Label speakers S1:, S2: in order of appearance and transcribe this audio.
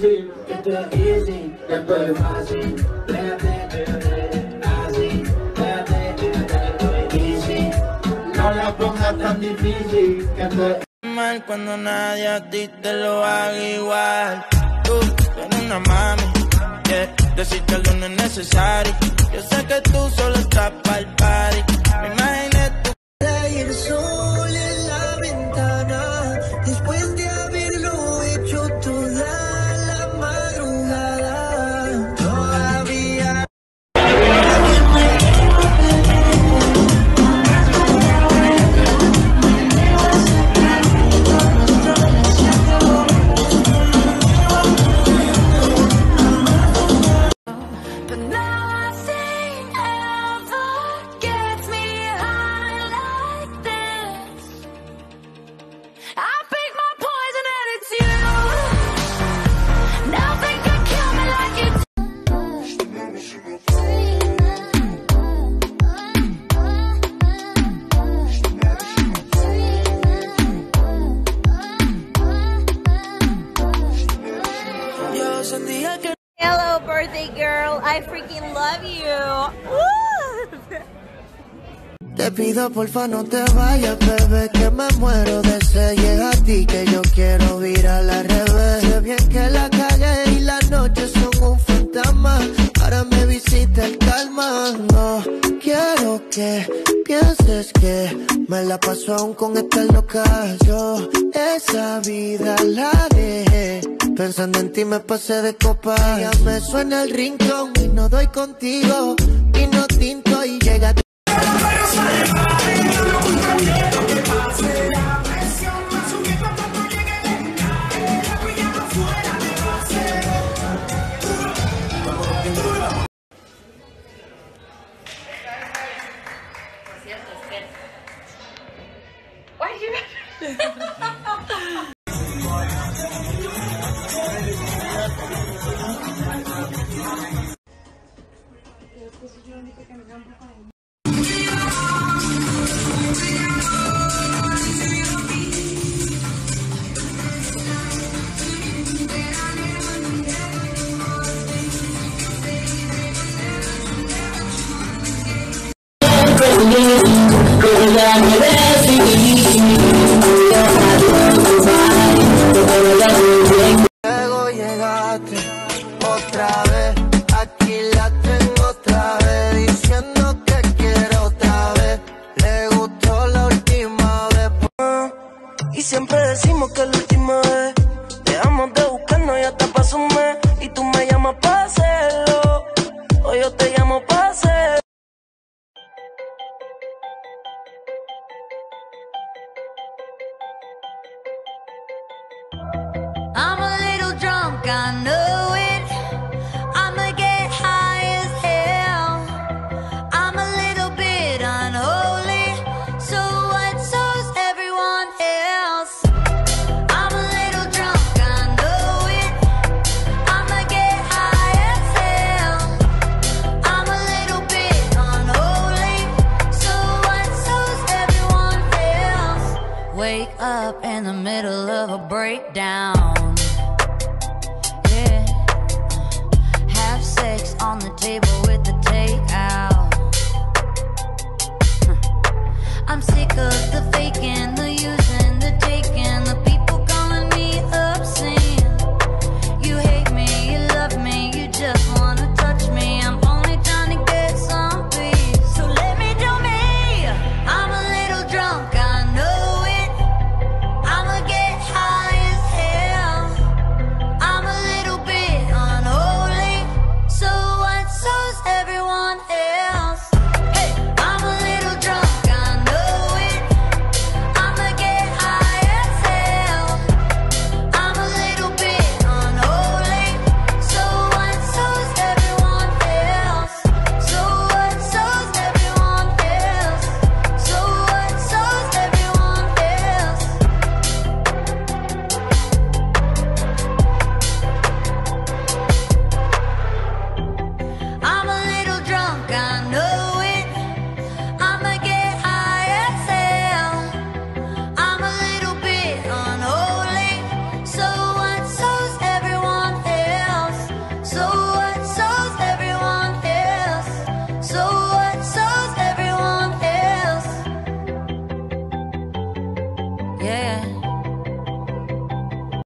S1: que
S2: esto es easy, que esto es fácil. Déjate, déjate, así, déjate, déjate, esto es easy. No la pongas tan difícil, que es
S3: mal cuando nadie a ti te lo haga igual. Tú, tú eres una mami, yeah. decirte algo no es necesario. Yo sé que tú solo estás para el party. Me imaginé
S4: birthday girl. I freaking love you.
S1: Te pido porfa no te vayas, bebé, que me muero de sed. Llega a ti que yo quiero virar al revés. Sé bien que la calle y la noche son un fantasma. Ahora me visita el calma. No quiero que pienses que me la paso aún con estar loca. Yo esa vida la dejé. Pensando en ti me pasé de copa. Ya me suena el rincón y no doy contigo. Y no tinto y llega que la
S5: wake up in the middle of a breakdown.